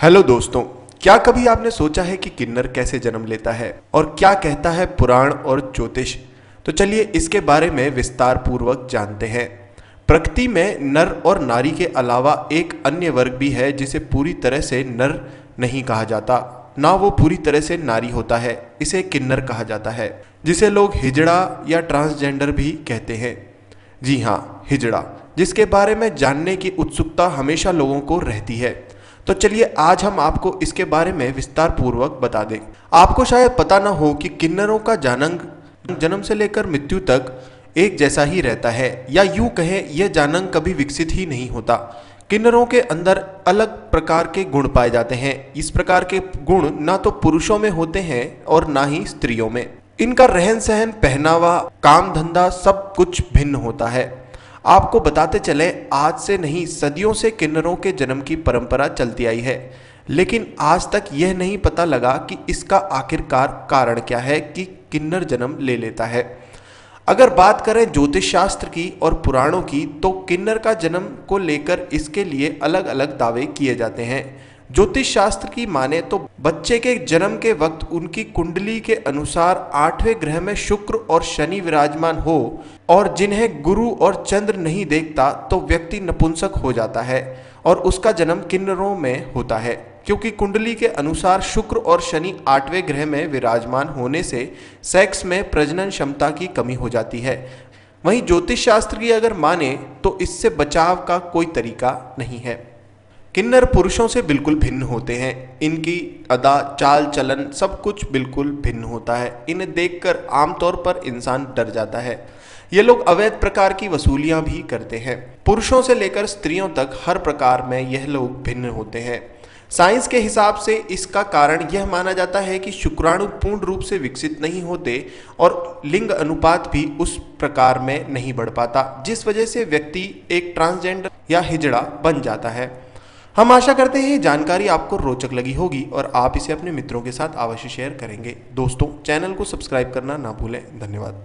Hello दोस्तों, क्या कभी आपने सोचा है कि किन्नर कैसे जन्म लेता है और क्या कहता है पुराण और ज्योतिष? तो चलिए इसके बारे में विस्तार पूर्वक जानते हैं। प्रकृति में नर और नारी के अलावा एक अन्य वर्ग भी है जिसे पूरी तरह से नर नहीं कहा जाता। ना वो पूरी तरह से नारी होता है, इसे किन्नर कहा जाता है, जिसे लोग हिजड़ा या ट्रांसजेंडर भी कहते हैं। जी हाँ हिजड़ा, जिसके बारे में जानने की उत्सुकता हमेशा लोगों को रहती है। तो चलिए आज हम आपको इसके बारे में विस्तार पूर्वक बता दें। आपको शायद पता ना हो कि किन्नरों का जानंग, जन्म से लेकर मृत्यु तक एक जैसा ही रहता है, या यूँ कहें, यह जानंग कभी विकसित ही नहीं होता। किन्नरों के अंदर अलग प्रकार के गुण पाए जाते हैं। इस प्रकार के गुण ना तो पुरुषों में होते हैं और ना ही स्त्रियों में। इनका रहन सहन पहनावा काम धंधा सब कुछ भिन्न होता है। आपको बताते चले, आज से नहीं, सदियों से किन्नरों के जन्म की परंपरा चलती आई है। लेकिन आज तक यह नहीं पता लगा कि इसका आखिरकार कारण क्या है कि किन्नर जन्म ले लेता है। अगर बात करें ज्योतिष शास्त्र की और पुराणों की तो किन्नर का जन्म को लेकर इसके लिए अलग अलग दावे किए जाते हैं। ज्योतिष शास्त्र की माने तो बच्चे के जन्म के वक्त उनकी कुंडली के अनुसार आठवें ग्रह में शुक्र और शनि विराजमान हो और जिन्हें गुरु और चंद्र नहीं देखता तो व्यक्ति नपुंसक हो जाता है और उसका जन्म किन्नरों में होता है। क्योंकि कुंडली के अनुसार शुक्र और शनि आठवें ग्रह में विराजमान होने से सेक्स में प्रजनन क्षमता की कमी हो जाती है। वहीं ज्योतिष शास्त्र की अगर माने तो इससे बचाव का कोई तरीका नहीं है। किन्नर पुरुषों से बिल्कुल भिन्न होते हैं। इनकी अदा, चाल, चलन सब कुछ बिल्कुल भिन्न होता है। इन्हें देखकर आमतौर पर इंसान डर जाता है। ये लोग अवैध प्रकार की वसूलियाँ भी करते हैं। पुरुषों से लेकर स्त्रियों तक हर प्रकार में यह लोग भिन्न होते हैं। साइंस के हिसाब से इसका कारण यह माना जाता है कि शुक्राणु पूर्ण रूप से विकसित नहीं होते और लिंग अनुपात भी उस प्रकार में नहीं बढ़ पाता, जिस वजह से व्यक्ति एक ट्रांसजेंडर या हिजड़ा बन जाता है। हम आशा करते हैं ये जानकारी आपको रोचक लगी होगी और आप इसे अपने मित्रों के साथ अवश्य शेयर करेंगे। दोस्तों चैनल को सब्सक्राइब करना ना भूलें। धन्यवाद।